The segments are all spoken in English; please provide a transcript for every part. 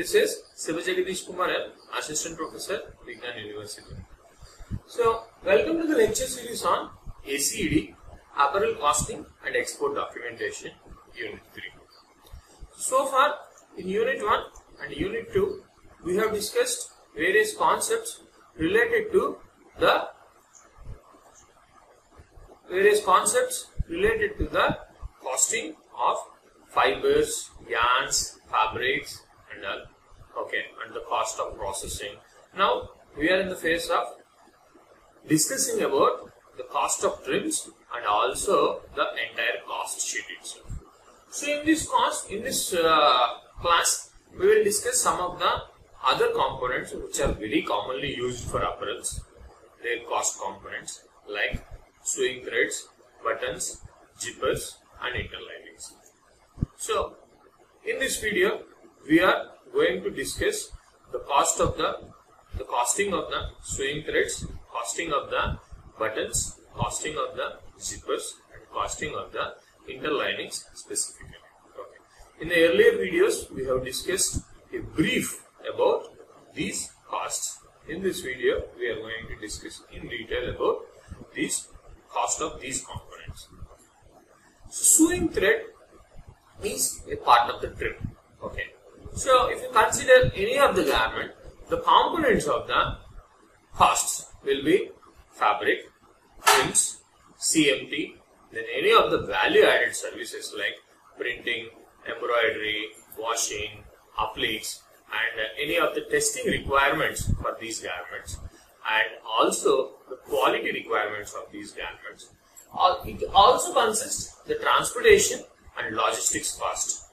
This is Sivajagadish Kumar Assistant Professor, Vignan University. So, welcome to the lecture series on ACED, Apparel Costing and Export Documentation, Unit 3. So far, in Unit 1 and Unit 2, we have discussed various concepts related to the various concepts related to the costing of fibers, yarns, fabrics and all. Okay, and the cost of processing. Now, we are in the phase of discussing about the cost of trims and also the entire cost sheet itself. So, in this cost, in this uh, class, we will discuss some of the other components which are very commonly used for apparels, their cost components like sewing threads, buttons, zippers and interlinings. So, in this video, we are going to discuss the cost of the, the costing of the sewing threads, costing of the buttons, costing of the zippers and costing of the interlinings specifically. Okay. In the earlier videos, we have discussed a brief about these costs. In this video, we are going to discuss in detail about these cost of these components. So, sewing thread is a part of the trim. Okay. So, if you consider any of the garment, the components of the costs will be fabric, prints, CMT, then any of the value added services like printing, embroidery, washing, appliques, and any of the testing requirements for these garments and also the quality requirements of these garments. It also consists the transportation and logistics cost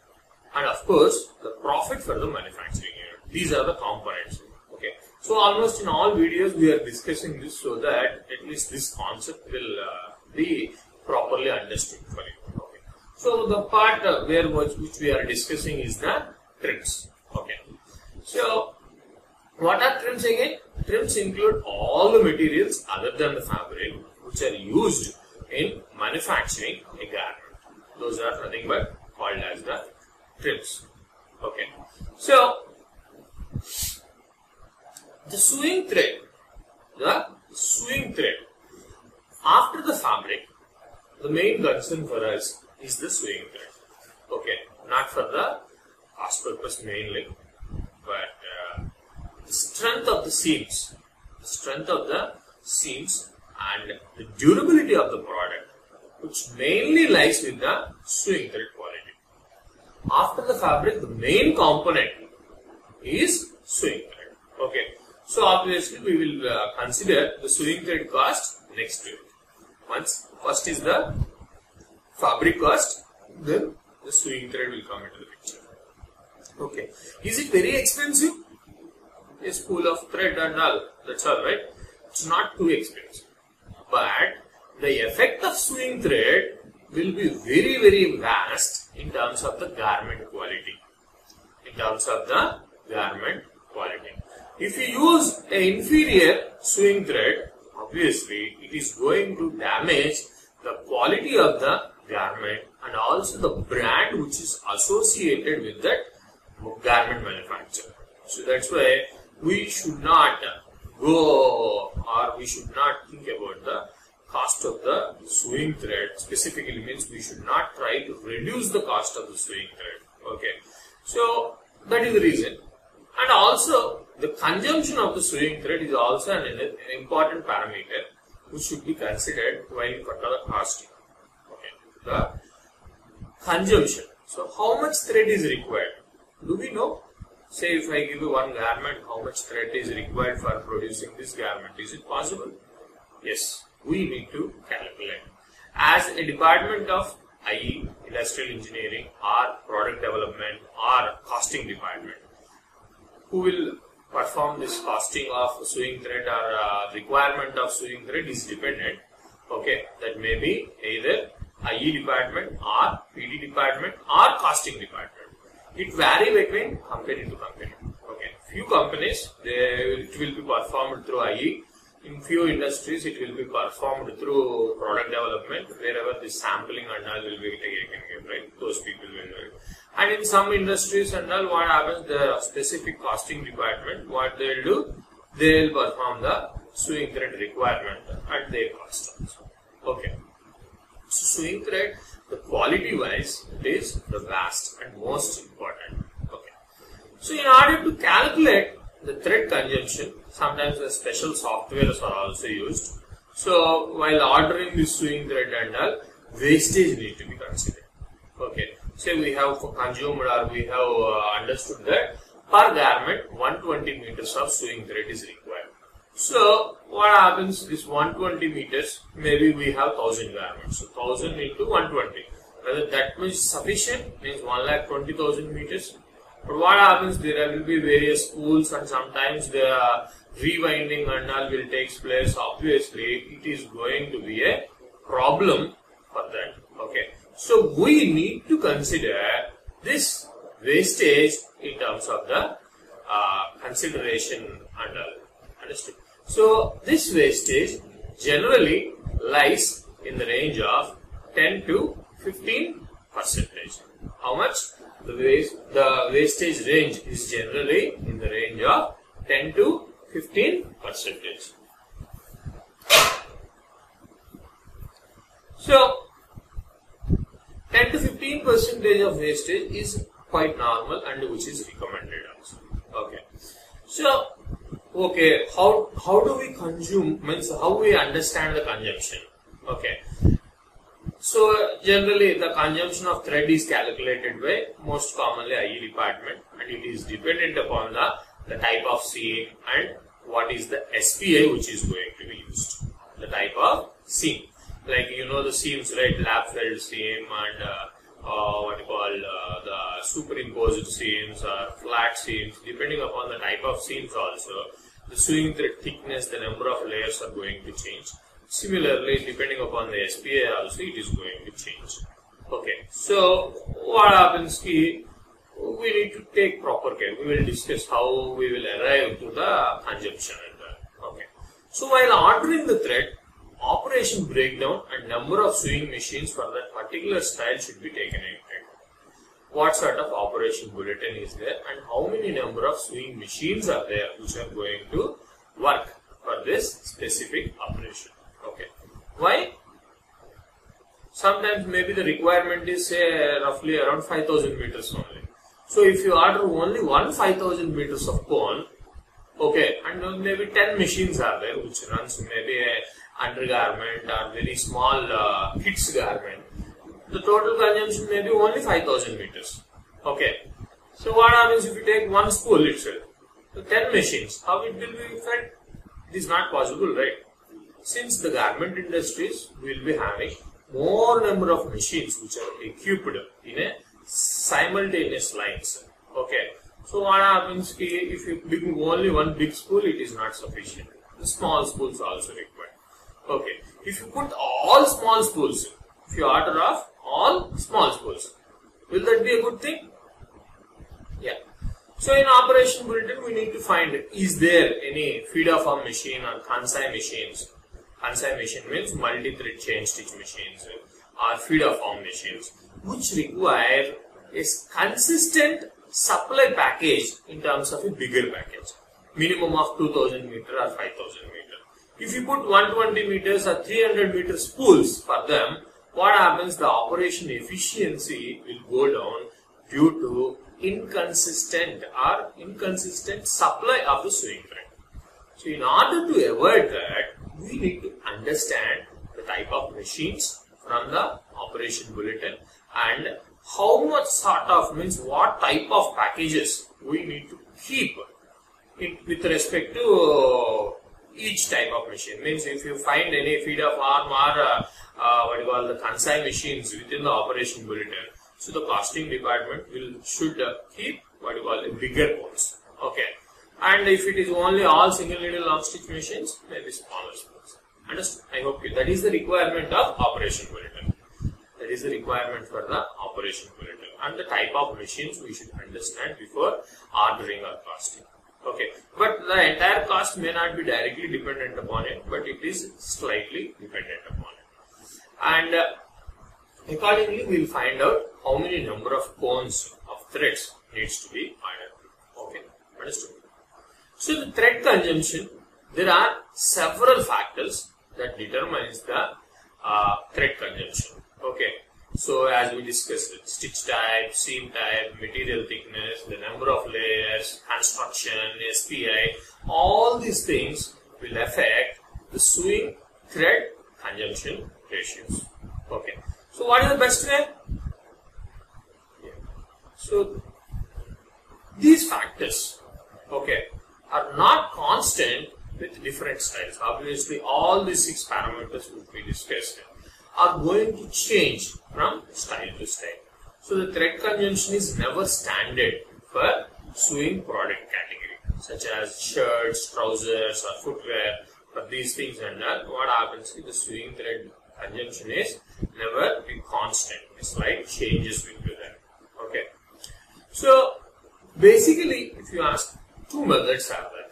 and of course the profit for the manufacturing unit. These are the components. Okay. So almost in all videos we are discussing this so that at least this concept will uh, be properly understood for you. Okay. So the part uh, where which, we are discussing is the trims. Okay. So what are trims again? Trims include all the materials other than the fabric which are used in manufacturing a garment. Those are nothing but called as the trims. Okay. So, the sewing thread, the sewing thread, after the fabric, the main concern for us is the sewing thread. Okay. Not for the cost purpose mainly, but uh, the strength of the seams, the strength of the seams and the durability of the product which mainly lies with the sewing thread quality. After the fabric, the main component is sewing thread. Okay. So obviously we will uh, consider the sewing thread cost next week. Once first is the fabric cost, then the sewing thread will come into the picture. Okay. Is it very expensive? A spool of thread and all. That's all right. It's not too expensive. But the effect of sewing thread will be very very vast in terms of the garment quality. In terms of the garment quality. If you use an inferior sewing thread, obviously it is going to damage the quality of the garment and also the brand which is associated with that garment manufacturer. So that's why we should not go or we should not think about the cost of the sewing thread specifically means we should not try to reduce the cost of the sewing thread okay? So that is the reason. And also the consumption of the sewing thread is also an, an important parameter which should be considered while calculating the costing okay? The consumption. So how much thread is required? Do we know? Say if i give you one garment how much thread is required for producing this garment? Is it possible? Yes we need to calculate. As a department of IE, industrial engineering, or product development, or costing department, who will perform this costing of sewing thread or uh, requirement of sewing thread is dependent. Okay, that may be either IE department or PD department or costing department. It vary between company to company. Okay, few companies they it will be performed through IE in few industries, it will be performed through product development, wherever the sampling and all will be taken, right? Those people will know it. And in some industries and all, what happens, the specific costing department, what they'll do, they'll perform the sewing thread requirement at their cost also. Okay. So sewing thread, the quality wise, it is the vast and most important. Okay. So in order to calculate the thread consumption, sometimes the special softwares are also used. So while ordering this sewing thread and all, wastage need to be considered. Okay. Say we have consumed or we have uh, understood that per garment 120 meters of sewing thread is required. So what happens is 120 meters, maybe we have 1000 garments. So 1000 into 120. Whether that much sufficient means 1 lakh 20,000 meters. But what happens, there will be various spools and sometimes the rewinding and all will take place. Obviously, it is going to be a problem for that. Okay. So we need to consider this wastage in terms of the uh, consideration and all. Understood? So this wastage generally lies in the range of 10 to 15 percentage. How much? The, waste, the wastage range is generally in the range of 10 to 15 percentage. So 10 to 15 percentage of wastage is quite normal and which is recommended also. Okay. So okay, how how do we consume means how we understand the consumption? Okay. So generally the consumption of thread is calculated by most commonly IE department and it is dependent upon the, the type of seam and what is the SPI which is going to be used. The type of seam. Like you know the seams right, lap felled seam and uh, uh, what you call uh, the superimposed seams or flat seams depending upon the type of seams also the sewing thread thickness the number of layers are going to change Similarly, depending upon the SPI also, it is going to change. Okay, so what happens is we need to take proper care. We will discuss how we will arrive to the consumption. Okay, so while ordering the thread, operation breakdown and number of sewing machines for that particular style should be taken into account. What sort of operation bulletin is there and how many number of sewing machines are there which are going to work for this specific operation. Okay. Why? Sometimes maybe the requirement is say roughly around 5000 meters only. So if you order only one 5000 meters of cone, okay, and maybe 10 machines are there which runs maybe a undergarment or very small uh, kids garment, the total consumption may be only 5000 meters. Okay. So what happens if you take one spool itself? So 10 machines, how it will be fed? It is not possible, right? since the garment industries will be having more number of machines which are equipped in a simultaneous lines. Okay. So what happens if you pick only one big spool, it is not sufficient. The small spools also required. Okay. If you put all small spools, if you order off all small spools, will that be a good thing? Yeah. So in operation bulletin, we need to find is there any feed off arm machine or Kansai machines Kansai machine means multi-thread chain stitch machines or feed off arm machines which require a consistent supply package in terms of a bigger package. Minimum of 2000 meter or 5000 meter. If you put 120 meters or 300 meters spools for them what happens? The operation efficiency will go down due to inconsistent or inconsistent supply of the sewing thread. So in order to avoid that we need to understand the type of machines from the operation bulletin. And how much sort of means what type of packages we need to keep in, with respect to uh, each type of machine. Means if you find any feed of arm or uh, uh, what you call the Kansai machines within the operation bulletin so the costing department will should uh, keep what you call a bigger ones. Okay. And if it is only all single needle lock stitch machines, maybe smaller. Understood? I hope you. That is the requirement of operation bulletin. That is the requirement for the operation bulletin. And the type of machines we should understand before ordering or costing. Okay. But the entire cost may not be directly dependent upon it, but it is slightly dependent upon it. And uh, accordingly, we will find out how many number of cones of threads needs to be added. Okay, understood. So the thread consumption, there are several factors that determines the uh, thread consumption. Okay, so as we discussed, stitch type, seam type, material thickness, the number of layers, construction, SPI, all these things will affect the sewing thread consumption ratios. Okay. So what is the best way? Yeah. So these factors, okay, are not constant with different styles. Obviously, all these six parameters which we discussed are going to change from style to style. So the thread consumption is never standard for sewing product category, such as shirts, trousers, or footwear. For these things and all, what happens is the sewing thread consumption is never be constant. It's like changes will be there. Okay. So basically, if you ask, two methods are there.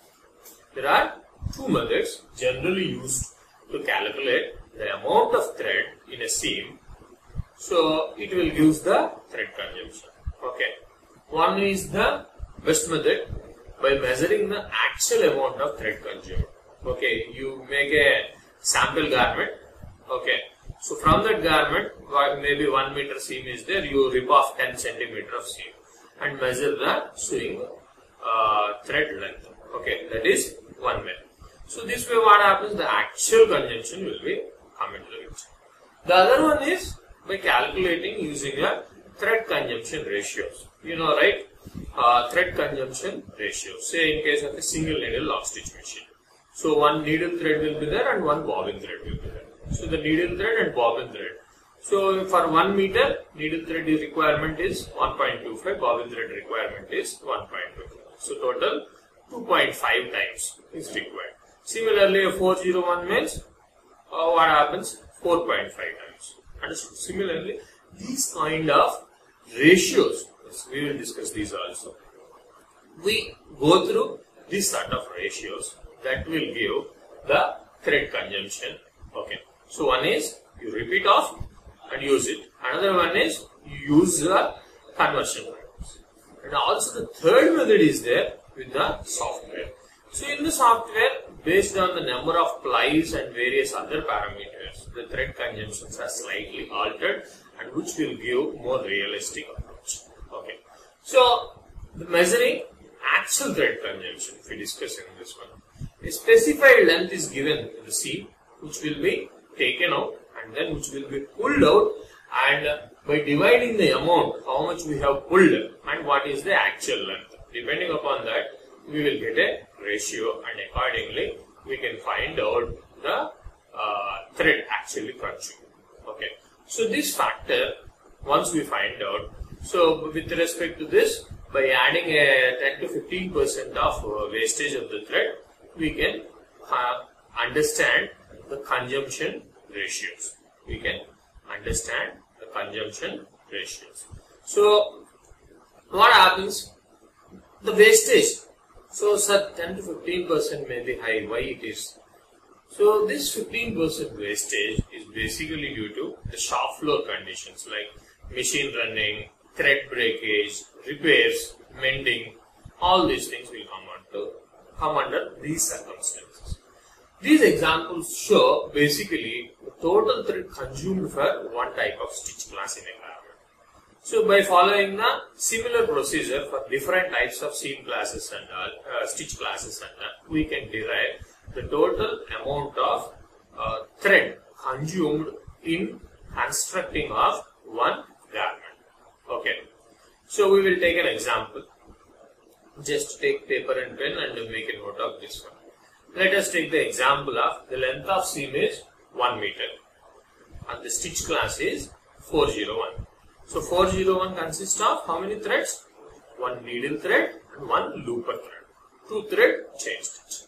There are two methods generally used to calculate the amount of thread in a seam. So it will give the thread consumption. Okay. One is the best method by measuring the actual amount of thread consumed. Okay, you make a sample garment. Okay, so from that garment, maybe one meter seam is there, you rip off 10 centimeter of seam and measure the sewing uh, thread length. Okay, that is one method. So this way what happens, the actual consumption will be picture. The other one is by calculating using a thread consumption ratios. You know, right? Uh, thread consumption ratio. Say in case of a single needle lock stitch machine. So one needle thread will be there and one bobbin thread will be there. So the needle thread and bobbin thread. So for 1 meter, needle thread requirement is 1.25, bobbin thread requirement is 1.25. So total 2.5 times is required. Similarly, a 401 means uh, what happens? 4.5 times. Understood? Similarly, these kind of ratios, we will discuss these also. We go through this sort of ratios that will give the thread consumption. Okay. So one is you repeat off and use it. Another one is you use the conversion. And also the third method is there with the software. So in the software, based on the number of plies and various other parameters, the thread consumptions are slightly altered and which will give more realistic approach. Okay. So the measuring actual thread consumption, if we discuss in this one, a specified length is given in the seam, which will be taken out and then which will be pulled out and by dividing the amount how much we have pulled and what is the actual length depending upon that we will get a ratio and accordingly we can find out the uh, thread actually consumed okay so this factor once we find out so with respect to this by adding a 10 to 15 percent of uh, wastage of the thread we can uh, understand the consumption ratios. We can understand the consumption ratios. So, what happens? The wastage. So, sir, 10 to 15 percent may be high. Why it is? So, this 15 percent wastage is basically due to the shop floor conditions like machine running, thread breakage, repairs, mending. All these things will come under come under these circumstances. These examples show basically the total thread consumed for one type of stitch class in a. So by following the similar procedure for different types of seam classes and uh, stitch classes and uh, we can derive the total amount of uh, thread consumed in constructing of one garment. Okay. So we will take an example. Just take paper and pen and make a note of this one. Let us take the example of the length of seam is 1 meter and the stitch class is 401. So 401 consists of how many threads? One needle thread and one looper thread. Two thread chain stitch.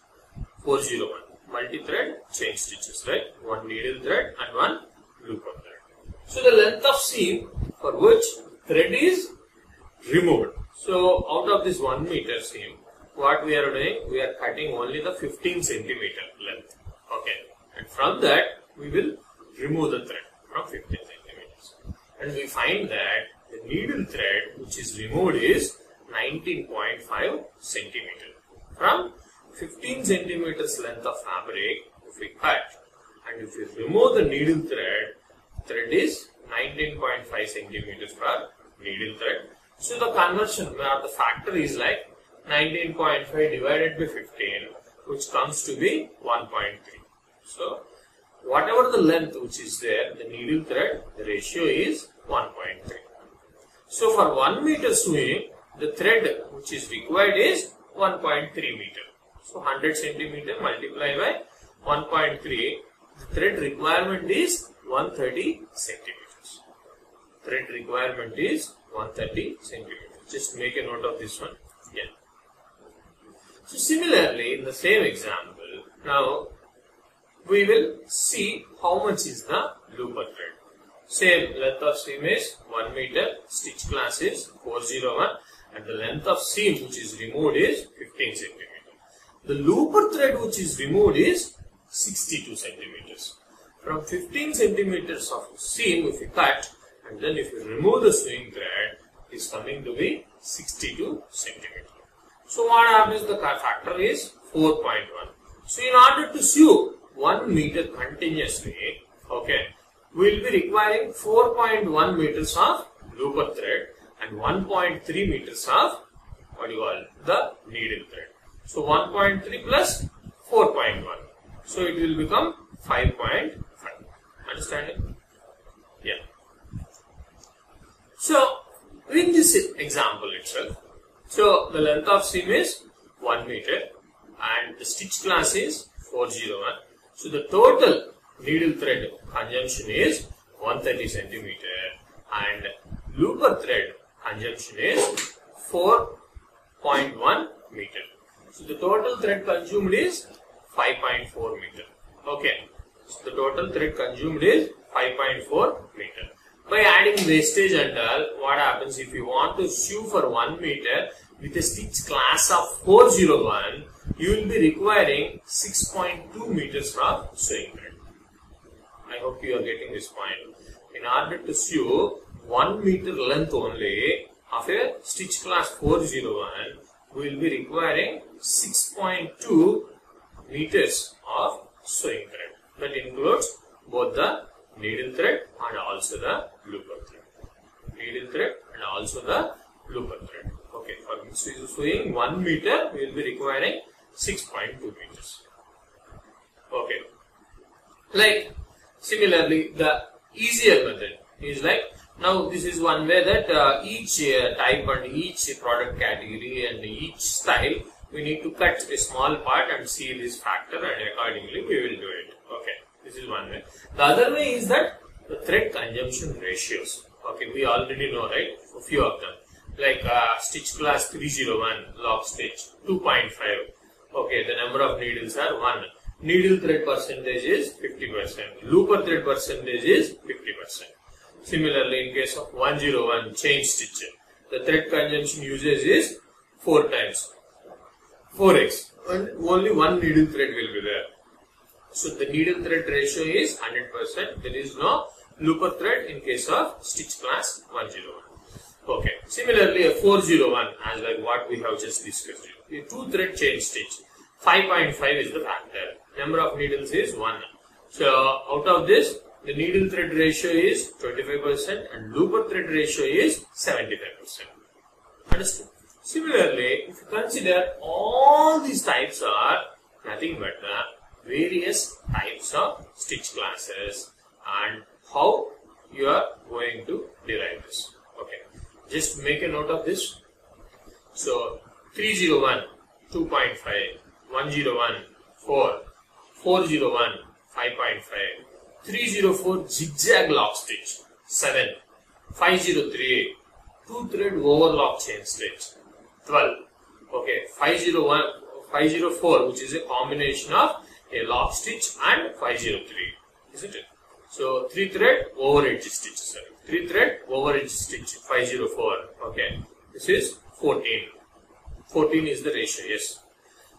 401. Multi-thread chain stitches, right? One needle thread and one looper thread. So the length of seam for which thread is removed. So out of this 1 meter seam, what we are doing, we are cutting only the 15 centimeter length. Okay. And from that, we will remove the thread from 15 centimeters. And we find that the needle thread, which is removed is 19.5 centimeter. From 15 centimeters length of fabric, if we cut and if we remove the needle thread, thread is 19.5 centimeters per needle thread. So the conversion or the factor is like 19.5 divided by 15 which comes to be 1.3. So whatever the length which is there, the needle thread, the ratio is 1.3. So for 1 meter swing, the thread which is required is 1.3 meter. So 100 centimeter multiplied by 1.3, the thread requirement is 130 centimeters. Thread requirement is 130 centimeters. Just make a note of this one. Yeah. So similarly, in the same example, now we will see how much is the looper thread. Same length of seam is 1 meter, stitch class is 401 and the length of seam which is removed is 15 centimeter. The looper thread which is removed is 62 centimeters. From 15 centimeters of seam if you cut and then if you remove the sewing thread is coming to be 62 centimeter. So what happens the factor is 4.1. So in order to sew 1 meter continuously, okay, we will be requiring 4.1 meters of looper thread and 1.3 meters of what you call the needle thread. So 1.3 plus 4.1. So it will become 5.5. Understanding? Yeah. So in this example itself, so the length of seam is 1 meter and the stitch class is 401. So the total needle thread consumption is 130 centimeter and looper thread consumption is 4.1 meter. So the total thread consumed is 5.4 meter. Okay. So the total thread consumed is 5.4 meter. By adding wastage and all, what happens if you want to sew for 1 meter with a stitch class of 401, you will be requiring 6.2 meters of sewing thread. I hope you are getting this point. In order to sew 1 meter length only of a stitch class 401, we will be requiring 6.2 meters of sewing thread. That includes both the needle thread and also the looper thread. Needle thread and also the looper thread. Okay, for sewing 1 meter, we will be requiring 6.2 meters. Okay. Like, similarly, the easier method is like, now this is one way that uh, each uh, type and each product category and each style, we need to cut a small part and see this factor and accordingly we will do it. Okay, this is one way. The other way is that the thread consumption ratios. Okay, we already know, right? A few of them. Like uh, stitch class 301, lock stitch 2.5. Okay, the number of needles are 1. Needle thread percentage is 50%. Looper thread percentage is 50%. Similarly, in case of 101 chain stitch, the thread consumption usage is 4 times. 4x. And only one needle thread will be there. So the needle thread ratio is 100%. There is no looper thread in case of stitch class 101. Okay. Similarly, a 401 as like what we have just discussed. A two thread chain stitch. 5.5 is the factor. Number of needles is 1. So out of this, the needle thread ratio is 25% and looper thread ratio is 75%. Understood? Similarly, if you consider all these types are nothing but the various types of stitch classes and how you are going to derive this. Okay, just make a note of this. So 301, 2.5, 101, 4, 401, 5.5, 304 zigzag lock stitch, 7, 503, 2 thread overlock chain stitch, 12, okay, 501, 504 which is a combination of a lock stitch and 503, isn't it? So 3 thread over edge stitch, sorry, 3 thread over edge stitch, 504, okay, this is 14, 14 is the ratio, yes,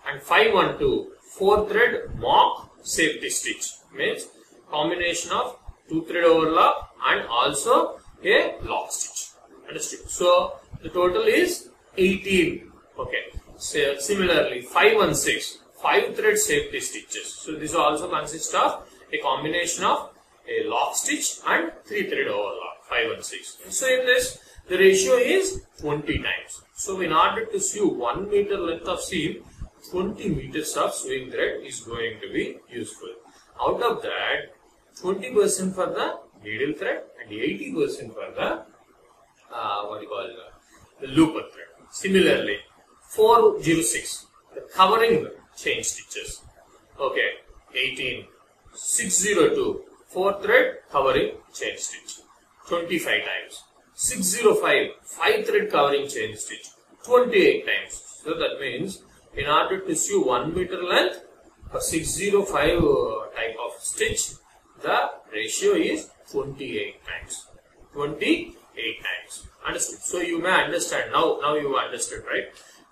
and 512, 4 thread mock safety stitch means combination of 2 thread overlock and also a lock stitch. Understood? So the total is 18. Okay. So similarly, 516, 5 thread safety stitches. So this also consists of a combination of a lock stitch and 3 thread overlock, 5 and 6. So in this, the ratio is 20 times. So in order to sew 1 meter length of seam, 20 meters of sewing thread is going to be useful. Out of that, 20% for the needle thread and 80% for the uh, what you call uh, the looper thread. Similarly, 406, the covering chain stitches. Okay, 18, 602, 4 thread covering chain stitch, 25 times. 605, 5 thread covering chain stitch, 28 times. So that means in order to sew 1 meter length for 605 uh, type of stitch, the ratio is 28 times. 28 times. Understood? So you may understand now. Now you understood, right?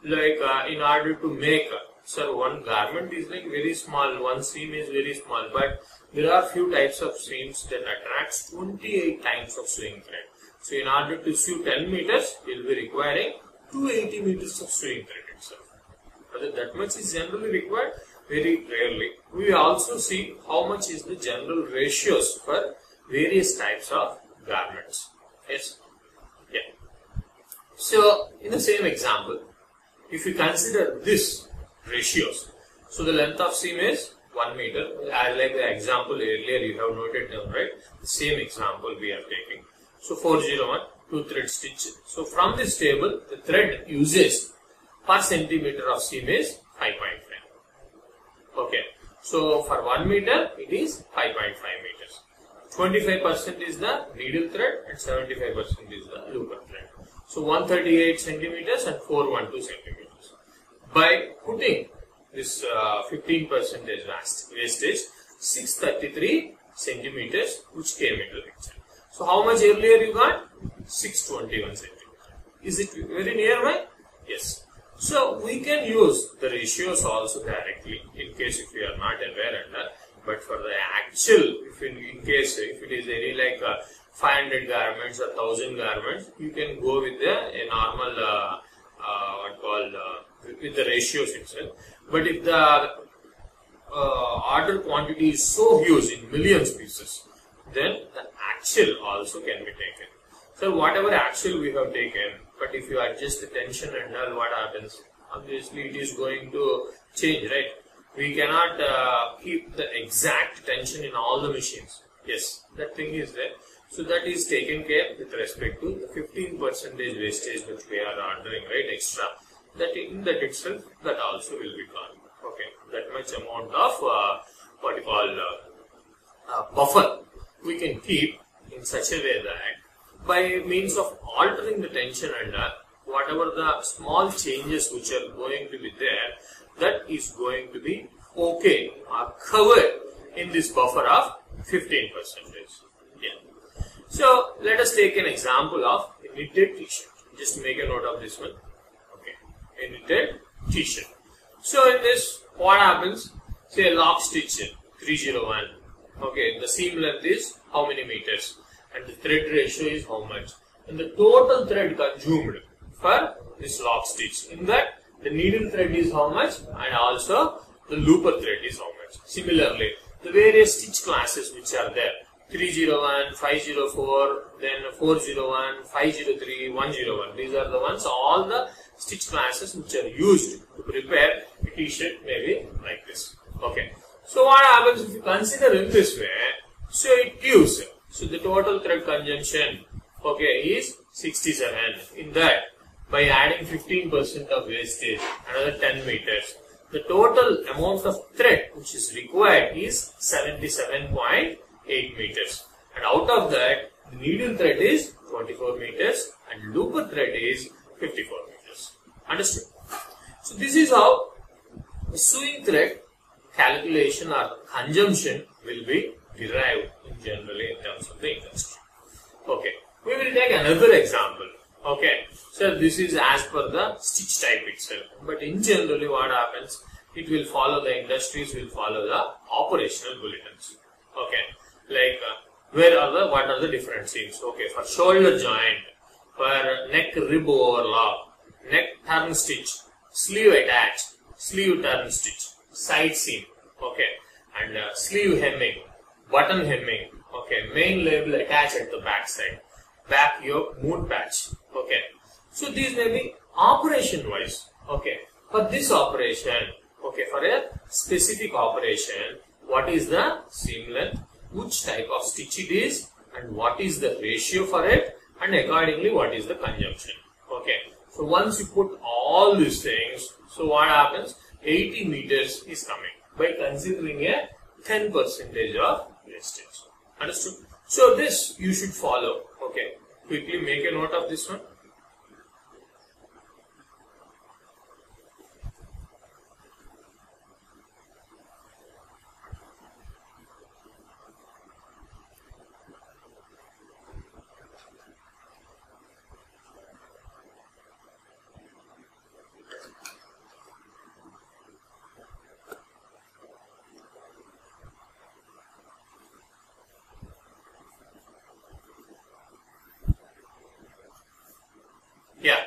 Like uh, in order to make, uh, sir, one garment is like very small. One seam is very small, but there are few types of seams that attracts 28 times of sewing thread. So in order to sew 10 meters, you will be requiring 280 meters of sewing thread itself. Whether that much is generally required, very rarely. We also see how much is the general ratios for various types of garments. Yes. Yeah. So in the same example, if you consider this ratios, so the length of seam is 1 meter. As like the example earlier you have noted down, right? The same example we are taking. So 401, 2 thread stitch. So from this table, the thread uses per centimeter of seam is 5.5. Okay. So for 1 meter, it is 5.5 meters. 25% is the needle thread and 75% is the looper thread. So 138 centimeters and 412 centimeters. By putting this 15% uh, wastage, 633 centimeters which came into picture. So how much earlier you got? 621 centimeters. Is it very nearby? Yes. So we can use the ratios also directly in case if we are not aware under. But for the actual, if in, in case if it is any like uh, 500 garments or 1000 garments, you can go with the, a normal uh, uh, what called uh, with the ratios itself. But if the uh, order quantity is so huge in millions pieces, then the actual also can be taken. So whatever actual we have taken, but if you adjust the tension and all, what happens? Obviously, it is going to change, right? We cannot uh, keep the exact tension in all the machines. Yes, that thing is there. So that is taken care with respect to the 15 percentage wastage which we are ordering, right? Extra. That in that itself, that also will be gone. Okay, that much amount of uh, what you call uh, uh, buffer we can keep in such a way that by means of altering the tension under whatever the small changes which are going to be there, that is going to be okay or covered in this buffer of 15 percentage. Yeah. So let us take an example of a knitted t-shirt. Just make a note of this one. Knitted t-shirt. So in this, what happens? Say lock stitch 301. Okay, the seam length is how many meters? and the thread ratio is how much and the total thread consumed for this lock stitch in that the needle thread is how much and also the looper thread is how much similarly the various stitch classes which are there 301 504 then 401 503 101 these are the ones all the stitch classes which are used to prepare a t-shirt maybe like this okay so what happens if you consider in this way so it gives so the total thread consumption, okay, is 67. In that, by adding 15% of wastage, another 10 meters, the total amount of thread which is required is 77.8 meters. And out of that, the needle thread is 24 meters and looper thread is 54 meters. Understood? So this is how the sewing thread calculation or consumption will be derived in generally in terms of the industry. Okay, we will take another example. Okay, so this is as per the stitch type itself. But in generally what happens, it will follow the industries will follow the operational bulletins. Okay, like uh, where are the, what are the different seams? Okay, for shoulder joint, for neck rib overlock, neck turn stitch, sleeve attach, sleeve turn stitch, side seam, okay, and uh, sleeve hemming, button hemming, okay, main label attached at the back side, back yoke moon patch, okay. So these may be operation wise, okay. For this operation, okay, for a specific operation, what is the seam length, which type of stitch it is, and what is the ratio for it, and accordingly what is the conjunction, okay. So once you put all these things, so what happens? 80 meters is coming by considering a 10 percentage of wastage. Understood? So this you should follow. Okay. Quickly make a note of this one. Yeah.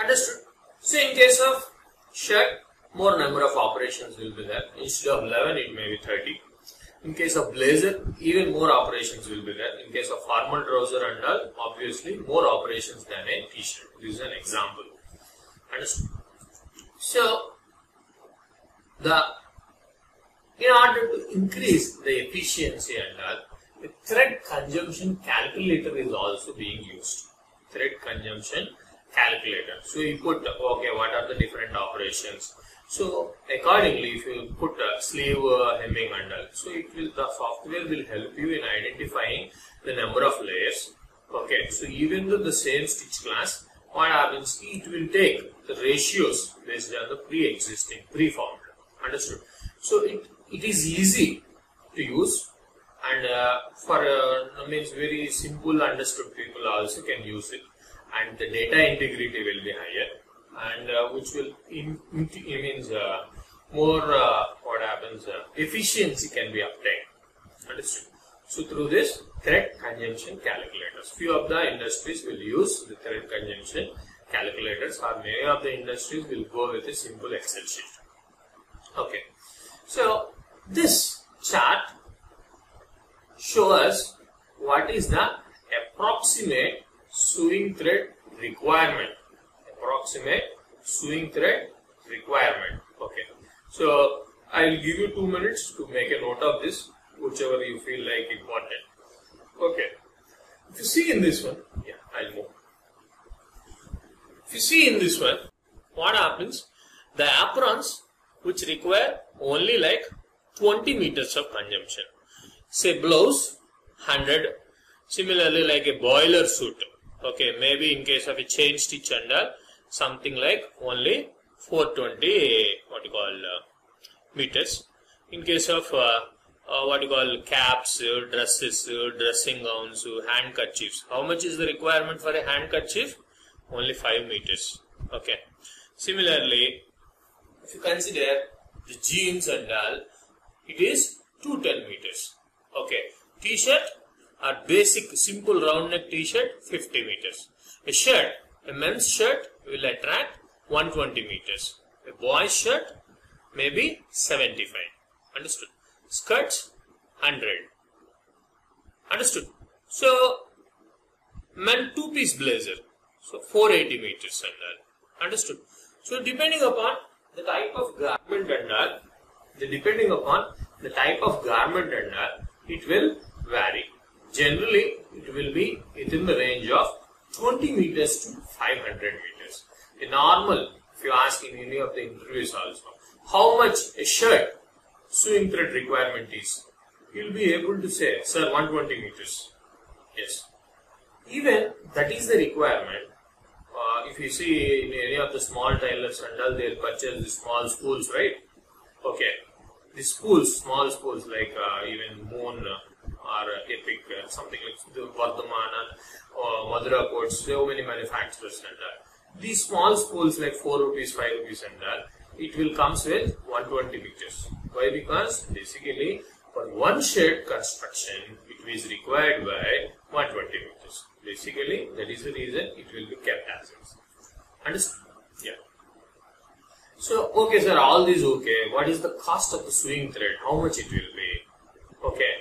Understood. So in case of shirt, more number of operations will be there. Instead of 11, it may be 30. In case of blazer, even more operations will be there. In case of formal trouser and all, obviously more operations than a t-shirt. This is an example. Understood? So, the in order to increase the efficiency and all, the thread consumption calculator is also being used. Thread consumption calculator. So you put, okay, what are the different operations? So accordingly, if you put a sleeve uh, hemming and all, so it will, the software will help you in identifying the number of layers. Okay, so even though the same stitch class, what happens, it will take the ratios based on the pre-existing, pre-formed. Understood? So it, it is easy to use and uh, for uh, means very simple understood people also can use it and the data integrity will be higher and uh, which will in, in, means uh, more uh, what happens uh, efficiency can be obtained. Understood? So through this thread consumption calculators. Few of the industries will use the thread consumption calculators or many of the industries will go with a simple excel sheet. Okay. So this chart shows what is the approximate sewing thread requirement. Approximate sewing thread requirement. Okay. So I will give you two minutes to make a note of this, whichever you feel like important. Okay. If you see in this one, yeah, I'll move. If you see in this one, what happens? The aprons which require only like 20 meters of consumption say blouse 100 similarly like a boiler suit okay maybe in case of a chain stitch under something like only 420 what you call uh, meters. In case of uh, uh, what you call caps uh, dresses uh, dressing gowns uh, handkerchiefs. How much is the requirement for a handkerchief? Only 5 meters. Okay. Similarly if you consider the jeans and all it is 210 meters. Okay. T-shirt or basic simple round neck t-shirt 50 meters. A shirt, a men's shirt will attract 120 meters. A boy's shirt maybe 75. Understood? Skirts 100. Understood? So, men two-piece blazer. So, 480 meters all. Understood? So, depending upon the type of garment all, the depending upon the type of garment and all, it will vary. Generally, it will be within the range of 20 meters to 500 meters. A normal, if you ask in any of the interviews also, how much a shirt sewing thread requirement is, you will be able to say, sir, 120 meters. Yes. Even that is the requirement. Uh, if you see in any of the small tailors and all, they'll purchase the small spools, right? Okay the spools, small spools like uh, even Moon or Epic, uh, something like the or Madura coats, so many manufacturers and uh, these small spools like 4 rupees, 5 rupees and that, it will comes with 120 pictures. Why? Because basically for one shed construction, it is required by 120 pictures. basically that is the reason it will be kept as is. Understand? Yeah. So, okay sir, all these okay. What is the cost of the sewing thread? How much it will be? Okay.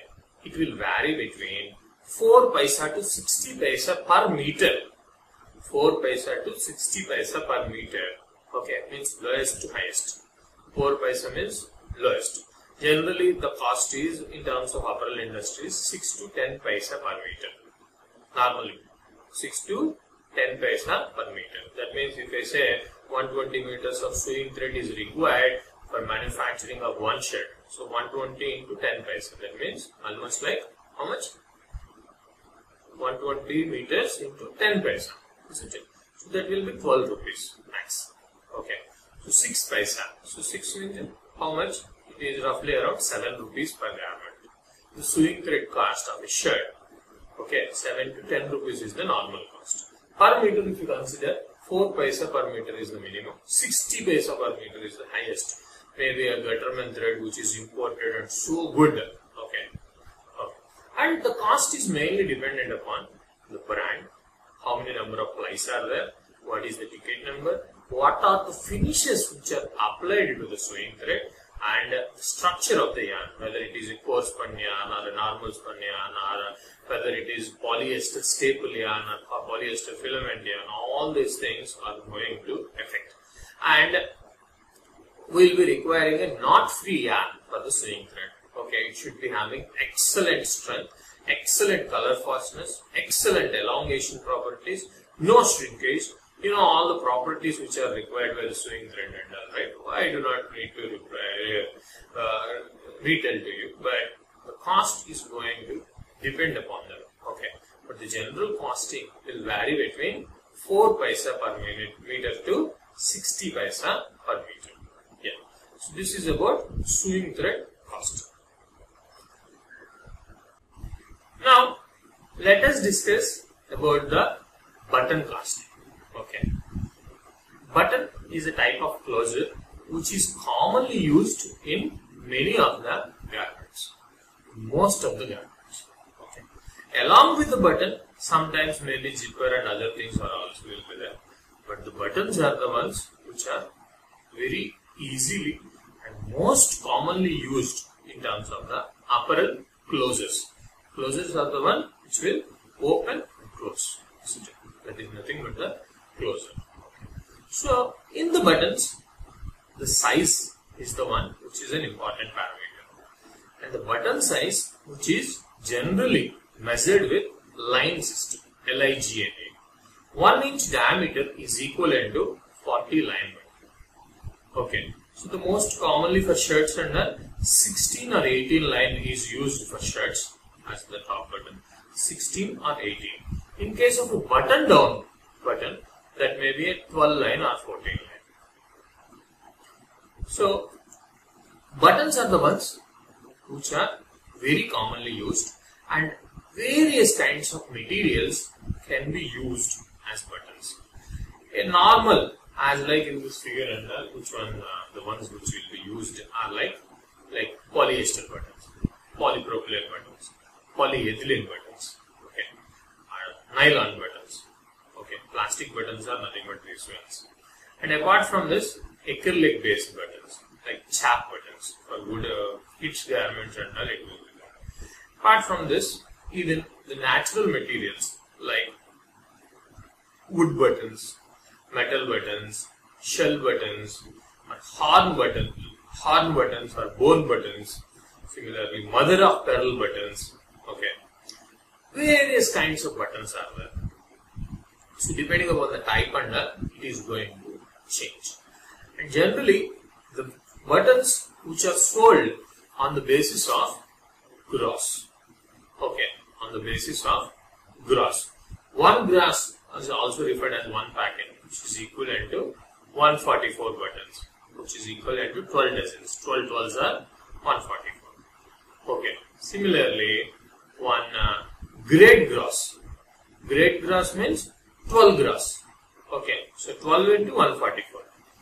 It will vary between 4 paisa to 60 paisa per meter. 4 paisa to 60 paisa per meter. Okay, means lowest to highest. 4 paisa means lowest. Generally, the cost is in terms of apparel industries 6 to 10 paisa per meter. Normally, 6 to 10 paisa per meter. That means if I say 120 meters of sewing thread is required for manufacturing of one shirt. So 120 into 10 paisa. That means almost like how much? 120 meters into 10 paisa. Isn't it? So that will be 12 rupees max. Okay. So 6 paisa. So 6 means how much? It is roughly around 7 rupees per garment. The sewing thread cost of a shirt. Okay. 7 to 10 rupees is the normal cost. Per meter if you consider 4 paisa per meter is the minimum. 60 paisa per meter is the highest. Maybe a Gütermann thread which is imported and so good. Okay. okay. And the cost is mainly dependent upon the brand, how many number of plies are there, what is the ticket number, what are the finishes which are applied to the sewing thread, and the structure of the yarn, whether it is a core spun yarn or a normal spun yarn or whether it is polyester staple yarn or polyester filament yarn, all these things are going to affect. And we'll be requiring a knot free yarn for the sewing thread. Okay, it should be having excellent strength, excellent color fastness, excellent elongation properties, no shrinkage, you know all the properties which are required by the sewing thread and? I do not need to reply, uh, retell to you, but the cost is going to depend upon them. Okay, but the general costing will vary between 4 paisa per minute meter to 60 paisa per meter. Yeah. So this is about sewing thread cost. Now let us discuss about the button casting. Okay. Button is a type of closure which is commonly used in many of the garments. Most of the garments. Okay. Along with the button, sometimes maybe zipper and other things are also will be there. But the buttons are the ones which are very easily most commonly used in terms of the apparel closures. Closures are the one which will open and close. That is nothing but the closer. So, in the buttons, the size is the one which is an important parameter. And the button size, which is generally measured with line system, L-I-G-N-A. 1 inch diameter is equivalent to 40 line button. Okay. So, the most commonly for shirts and 16 or 18 line is used for shirts as the top button. 16 or 18. In case of a button down button, that may be a 12 line or 14 line. So, buttons are the ones which are very commonly used and various kinds of materials can be used as buttons. A normal, as like in this figure and which one, uh, the ones which will be used are like, like polyester buttons, polypropylene buttons, polyethylene buttons, okay, or nylon buttons, Okay, plastic buttons are nothing but these ones. And apart from this, acrylic based buttons, like chap buttons for good uh, kitsch garments and all it will be. Apart from this, even the natural materials like wood buttons, metal buttons, shell buttons, horn button, horn buttons or bone buttons, similarly mother of pearl buttons, okay. Various kinds of buttons are there. So depending upon the type the, it is going to change. And generally, the buttons which are sold on the basis of gross. Okay, on the basis of gross. One gross is also referred as one packet, which is equivalent to 144 buttons, which is equivalent to 12 dozens. 12 12s are 144. Okay. Similarly, one uh, great gross. Great gross means 12 gross. Okay, so 12 into 144,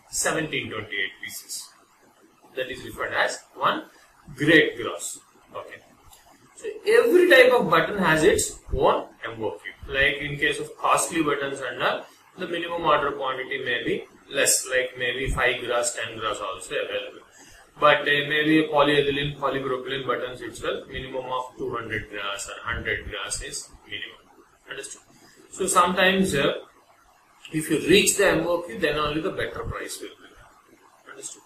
1728 pieces. That is referred as one great gross. Okay. So every type of button has its own MOQ. Like in case of costly buttons and all, the minimum order quantity may be less, like maybe 5 gross, 10 gross also available. But uh, maybe polyethylene, polypropylene buttons itself, minimum of 200 gross or 100 gross is minimum. Understood? So sometimes uh, if you reach the MOQ, then only the better price will be. Understood?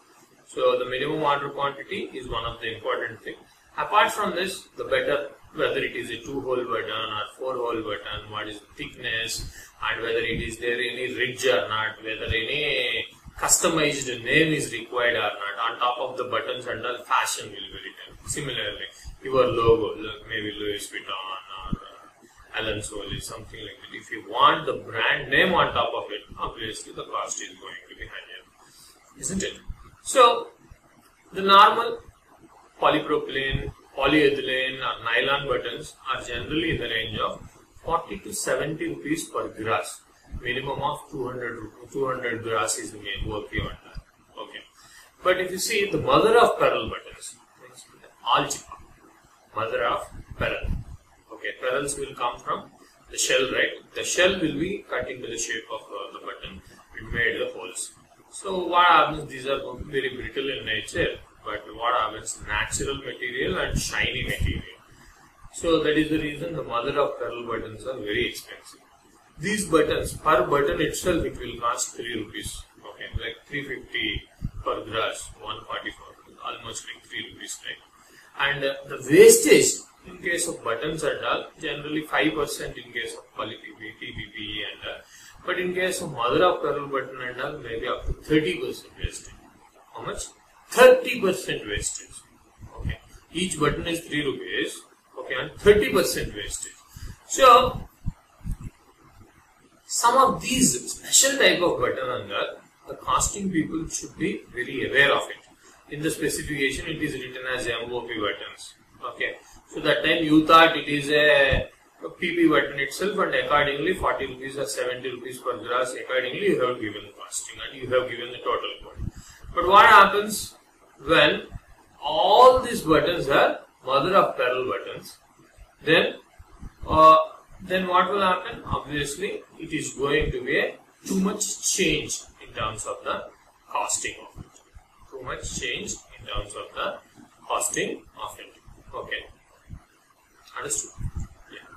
So the minimum order quantity is one of the important thing. Apart from this, the better whether it is a two-hole button or four-hole button, what is the thickness, and whether it is there any ridge or not, whether any customized name is required or not. On top of the buttons and all, fashion will be written. Similarly, your logo, maybe Louis Vuitton or uh, Allen Solly, something like that. If you want the brand name on top of it, obviously the cost is going to be higher, isn't it? So, the normal polypropylene, polyethylene or nylon buttons are generally in the range of 40 to 70 rupees per gross. Minimum of 200, 200 gross is the MOQ. Okay. But if you see the mother of pearl buttons, algebra, mother of pearl. Okay, pearls will come from the shell, right? The shell will be cut into the shape of uh, the button and made the holes. So what happens? These are very brittle in nature, but what happens? Natural material and shiny material. So that is the reason the mother of pearl buttons are very expensive. These buttons, per button itself, it will cost 3 rupees. Okay, like 350 per gross, 144, almost like 3 rupees, right? And uh, the wastage in case of buttons and all, generally 5% in case of poly TPP and uh, but in case of mother of pearl button and all, maybe up to 30% wastage. How much? 30% wastage. Okay. Each button is 3 rupees. Okay, and 30% wastage. So, some of these special type of button under the costing people should be very aware of it. In the specification, it is written as MOP buttons. Okay, so that time you thought it is a PP button itself, and accordingly 40 rupees or 70 rupees per gross. Accordingly, you have given the costing and you have given the total quantity. But what happens when all these buttons are mother of pearl buttons? Then uh, then what will happen? Obviously, it is going to be a too much change in terms of the costing of it. Too much change in terms of the costing of it. Okay. Understood? Yeah.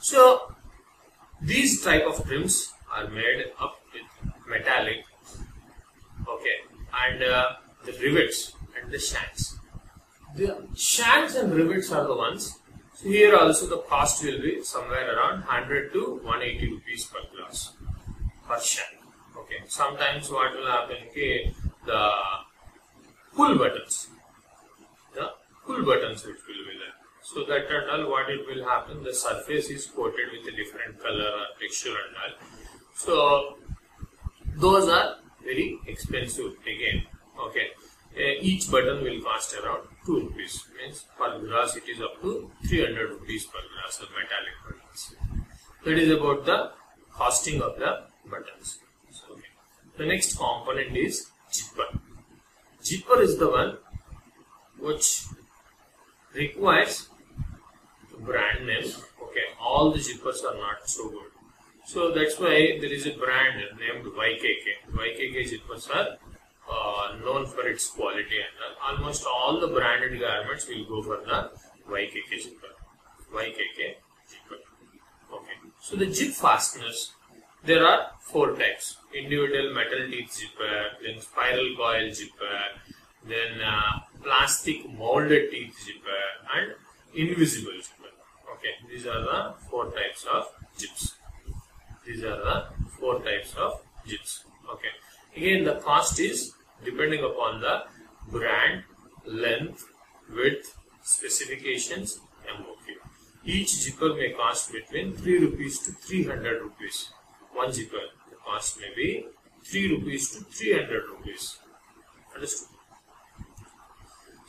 So, these type of trims are made up with metallic, and uh, the rivets and the shanks. The shanks and rivets are the ones so here also the cost will be somewhere around 100 to 180 rupees per glass per shank. Okay. Sometimes what will happen okay, the pull buttons, the pull buttons which will be there. So that and all what it will happen, the surface is coated with a different color or texture and all. So those are very expensive again. Okay. Uh, each button will cost around 2 rupees. Means per gross it is up to 300 rupees per glass of metallic buttons that is about the costing of the buttons. So, okay. the next component is zipper. Zipper is the one which requires brand name. Okay. All the zippers are not so good so that's why there is a brand named YKK YKK zippers are uh, known for its quality and almost all the branded garments will go for the YKK zipper. YKK zipper. Okay. So the zip fasteners, there are four types. Individual metal teeth zipper, then spiral coil zipper, then uh, plastic molded teeth zipper and invisible zipper. Okay. These are the four types of zips. These are the four types of zips. Okay. Again, the cost is depending upon the brand, length, width, specifications, MOQ. Each zipper may cost between 3 rupees to 300 rupees. One zipper, the cost may be 3 rupees to 300 rupees. Understood?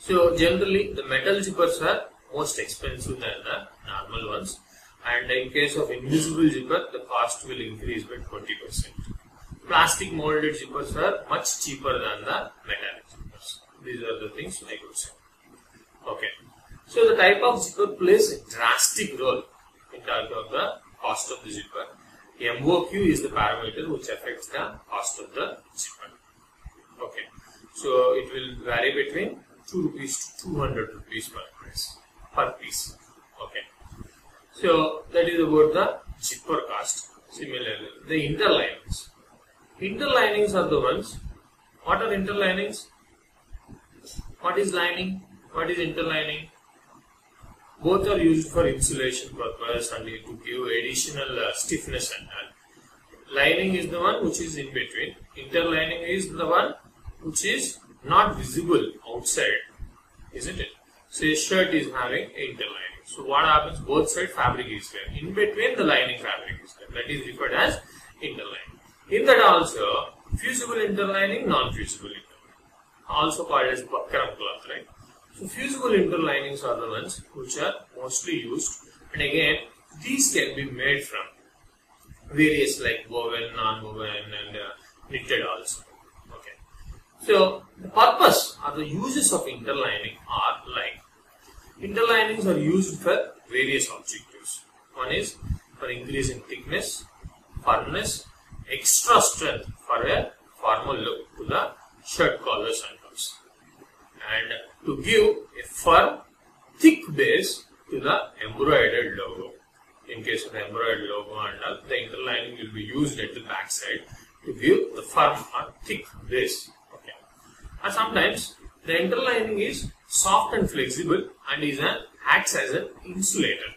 So, generally, the metal zippers are most expensive than the normal ones. And in case of invisible zipper, the cost will increase by 20% plastic molded zippers are much cheaper than the metallic zippers. These are the things I would say. Okay. So the type of zipper plays a drastic role in charge of the cost of the zipper. MOQ is the parameter which affects the cost of the zipper. Okay. So it will vary between 2 rupees to 200 rupees per piece. Per piece. Okay. So that is about the zipper cast. Similarly, the interlinings. Interlinings are the ones. What are interlinings? What is lining? What is interlining? Both are used for insulation purpose and to give additional uh, stiffness and all. Lining is the one which is in between. Interlining is the one which is not visible outside, isn't it? So a shirt is having interlining. So what happens? Both side fabric is there. In between the lining fabric is there. That is referred as interlining. In that also, fusible interlining, non-fusible interlining. Also called as buckram cloth, right? So fusible interlinings are the ones which are mostly used. And again, these can be made from various like woven, non-woven and uh, knitted also. Okay. So the purpose or the uses of interlining are like interlinings are used for various objectives. One is for increasing thickness, firmness, extra strength for a formal look to the shirt collars and and to give a firm, thick base to the embroidered logo. In case of embroidered logo and all, the interlining will be used at the back side to give the firm or thick base. Okay. And sometimes the interlining is soft and flexible and is an acts as an insulator.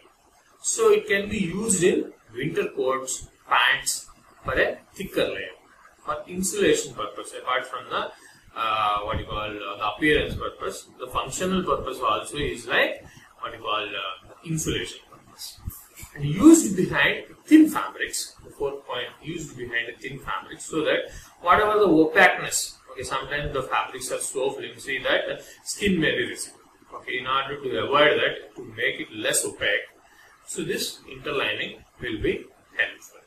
So it can be used in winter coats, pants for a thicker layer for insulation purpose apart from the uh, what you call uh, the appearance purpose. The functional purpose also is like what you call uh, insulation purpose. And used behind thin fabrics, the fourth point used behind the thin fabrics so that whatever the opaqueness, sometimes the fabrics are so flimsy that skin may be visible. Okay, in order to avoid that, to make it less opaque, so this interlining will be helpful.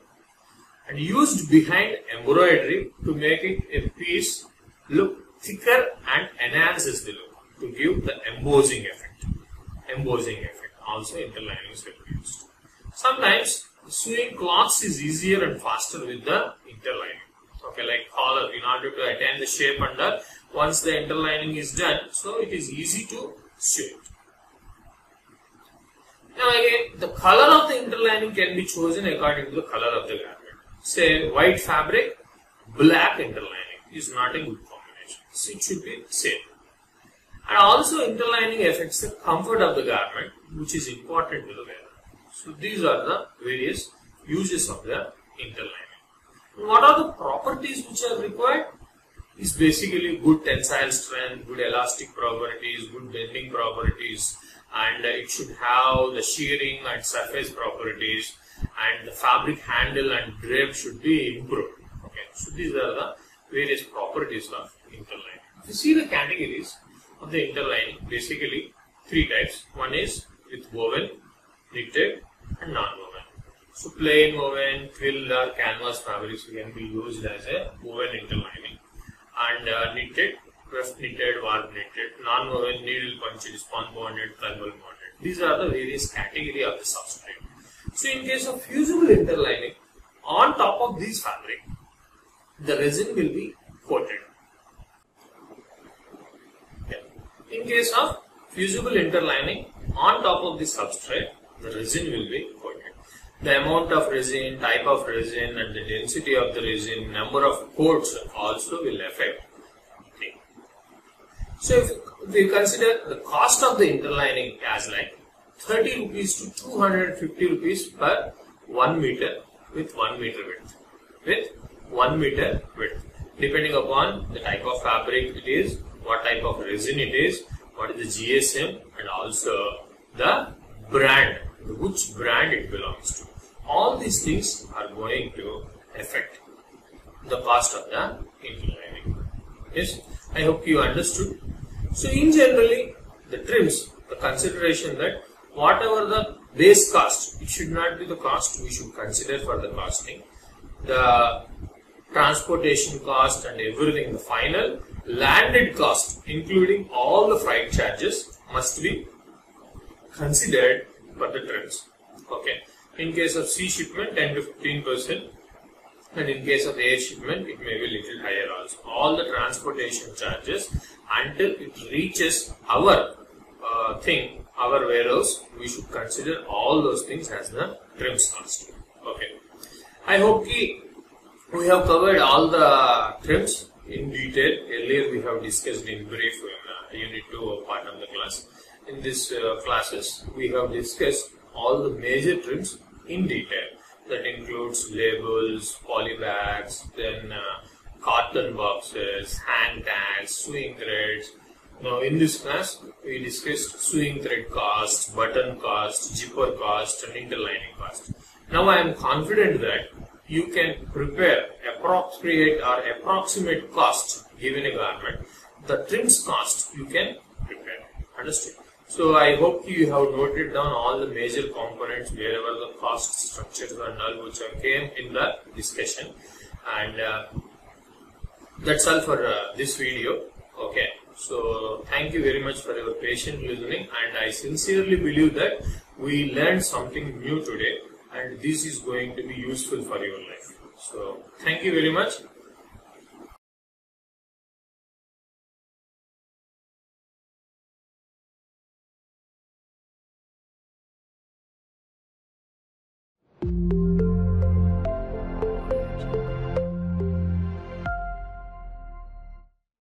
And used behind embroidery to make it a piece look thicker and enhances the look to give the embossing effect. Embossing effect. Also interlinings will be used. Sometimes sewing cloths is easier and faster with the interlining. Okay, like collar in order to attain the shape under once the interlining is done, so it is easy to shape. Now again, the color of the interlining can be chosen according to the color of the garment. Say white fabric, black interlining is not a good combination. So it should be same. And also interlining affects the comfort of the garment, which is important to the wearer. So these are the various uses of the interlining. What are the properties which are required? Is basically good tensile strength, good elastic properties, good bending properties, and it should have the shearing and surface properties, and the fabric handle and drape should be improved. Okay, so these are the various properties of interlining. If you see the categories of the interlining, basically three types. One is with woven, knitted, and non-woven. So plain woven, twill or canvas fabrics can be used as a woven interlining and uh, knitted, rough knitted, warp knitted, non-woven, needle punched, spun bonded, thermal bonded. These are the various category of the substrate. So in case of fusible interlining, on top of this fabric, the resin will be coated. Okay. In case of fusible interlining, on top of the substrate, the resin will be coated the amount of resin, type of resin and the density of the resin, number of coats also will affect thing. So if we consider the cost of the interlining as like 30 rupees to 250 rupees per 1 meter with 1 meter width. With 1 meter width. Depending upon the type of fabric it is, what type of resin it is, what is the GSM and also the brand, which brand it belongs to all these things are going to affect the cost of the interlining. Yes, I hope you understood. So, in generally, the trims, the consideration that whatever the base cost, it should not be the cost we should consider for the costing. The transportation cost and everything, the final landed cost, including all the freight charges, must be considered for the trims. Okay. In case of sea shipment, 10 to 15 percent. And in case of air shipment, it may be little higher also. All the transportation charges until it reaches our uh, thing, our warehouse, we should consider all those things as the trims cost. Okay. I hope ki we have covered all the trims in detail. Earlier we have discussed in brief in uh, unit 2 part of the class. In this uh, classes, we have discussed all the major trims in detail. That includes labels, polybags, then uh, carton boxes, hand tags, sewing threads. Now in this class, we discussed sewing thread cost, button cost, zipper cost, and interlining cost. Now I am confident that you can prepare appropriate or approximate cost given a garment. The trims cost you can prepare. Understood? So I hope you have noted down all the major components wherever the cost structures are null which came in the discussion. And uh, that's all for uh, this video. Okay. So thank you very much for your patient listening. And I sincerely believe that we learned something new today. And this is going to be useful for your life. So thank you very much